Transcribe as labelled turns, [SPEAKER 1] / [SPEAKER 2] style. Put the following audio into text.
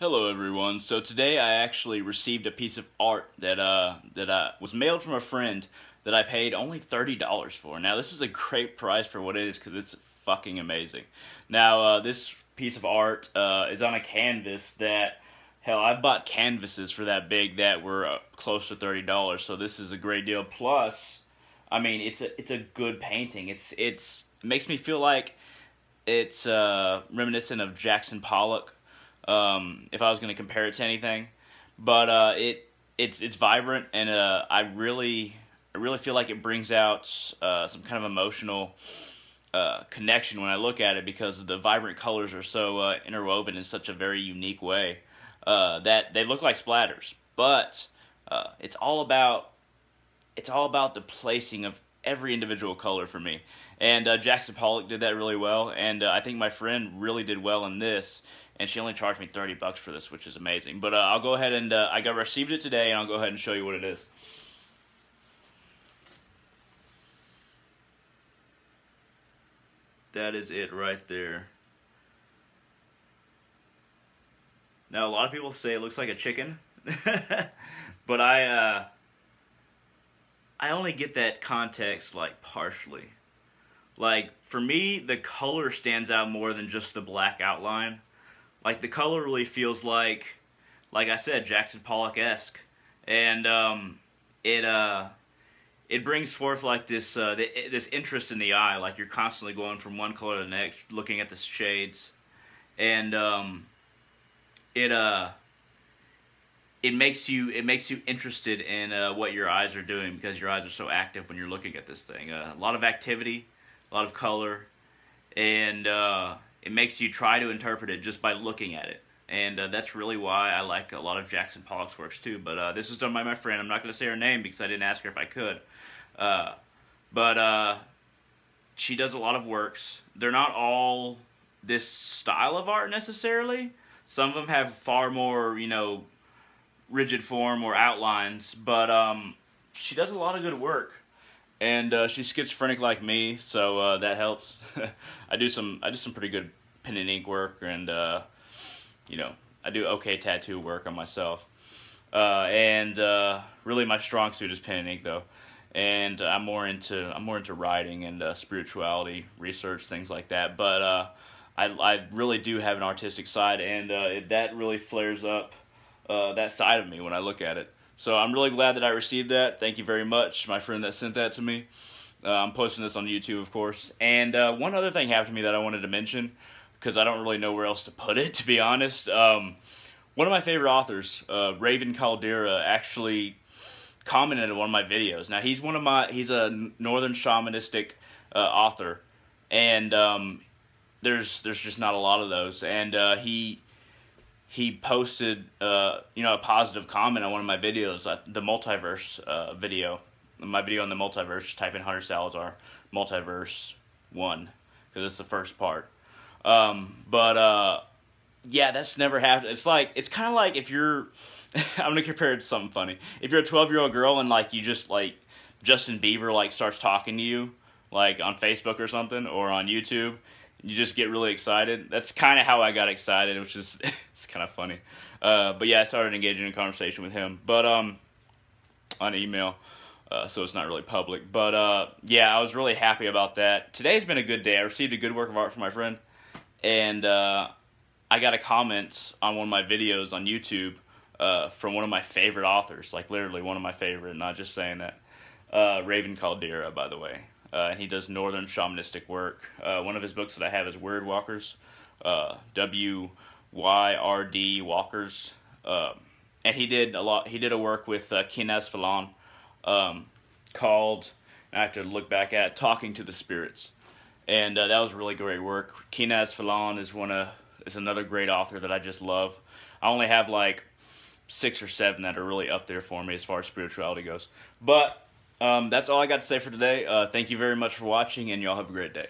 [SPEAKER 1] Hello everyone. So today I actually received a piece of art that uh that uh was mailed from a friend that I paid only $30 for. Now this is a great price for what it is cuz it's fucking amazing. Now uh, this piece of art uh, is on a canvas that hell I've bought canvases for that big that were uh, close to $30. So this is a great deal plus I mean it's a it's a good painting. It's it's it makes me feel like it's uh, reminiscent of Jackson Pollock um, if I was going to compare it to anything. But uh, it it's it's vibrant, and uh, I really I really feel like it brings out uh, some kind of emotional uh, connection when I look at it because the vibrant colors are so uh, interwoven in such a very unique way uh, that they look like splatters. But it's all about it's all about the placing of every individual color for me. And Jackson Pollock did that really well, and I think my friend really did well in this. And she only charged me 30 bucks for this, which is amazing. But uh, I'll go ahead and uh, I got received it today, and I'll go ahead and show you what it is. That is it right there. Now, a lot of people say it looks like a chicken, but I, uh, I only get that context like partially. Like for me, the color stands out more than just the black outline. Like the color really feels like, like I said, Jackson Pollock esque, and um, it uh, it brings forth like this uh, this interest in the eye. Like you're constantly going from one color to the next, looking at the shades, and um, it uh it makes you it makes you interested in uh, what your eyes are doing because your eyes are so active when you're looking at this thing. Uh, a lot of activity, a lot of color, and uh, it makes you try to interpret it just by looking at it. And uh, that's really why I like a lot of Jackson Pollock's works too. But uh, this is done by my friend. I'm not going to say her name because I didn't ask her if I could. Uh, but she does a lot of works. They're not all this style of art necessarily. Some of them have far more, you know, rigid form or outlines, but um, she does a lot of good work. And uh, she's schizophrenic like me, so uh, that helps. I do some I do some pretty good pen and ink work, and uh, you know I do okay tattoo work on myself. Uh, and uh, really, my strong suit is pen and ink, though. And I'm more into I'm more into writing and uh, spirituality research, things like that. But I I really do have an artistic side, and it, that really flares up that side of me when I look at it. So I'm really glad that I received that. Thank you very much, my friend that sent that to me. Uh, I'm posting this on YouTube, of course. And uh, one other thing happened to me that I wanted to mention, because I don't really know where else to put it, to be honest. Um, one of my favorite authors, uh, Raven Kaldera, actually commented on one of my videos. Now, he's one of my, he's a northern shamanistic uh, author. And um, there's, there's just not a lot of those. And uh, he he posted, uh, you know, a positive comment on one of my videos, uh, the multiverse uh, video. My video on the multiverse, type in Hunter Salazar, multiverse 1, because it's the first part. Um, but, uh, yeah, that's never happened. It's like, it's kind of like if you're, I'm to compare it to something funny. If you're a 12-year-old girl and, like, you just, like, Justin Bieber, like, starts talking to you, like, on Facebook or something, or on YouTube, you just get really excited. That's kind of how I got excited, which is it's kind of funny. Uh, but yeah, I started engaging in conversation with him, but um, on email, uh, so it's not really public. But uh, yeah, I was really happy about that. Today's been a good day. I received a good work of art from my friend, and uh, I got a comment on one of my videos on YouTube uh, from one of my favorite authors, like literally one of my favorite. Not just saying that. Uh, Raven Kaldera, by the way uh, and he does northern shamanistic work. Uh, one of his books that I have is Wyrd Walkers, uh, W Y R D Walkers, um, and he did a lot. He did a work with uh, Kenaz Filan um, called. I have to look back at Talking to the Spirits, and uh, that was really great work. Kenaz Filan is one of is another great author that I just love. I only have like six or seven that are really up there for me as far as spirituality goes, but um, that's all I got to say for today. Uh, thank you very much for watching, and y'all have a great day.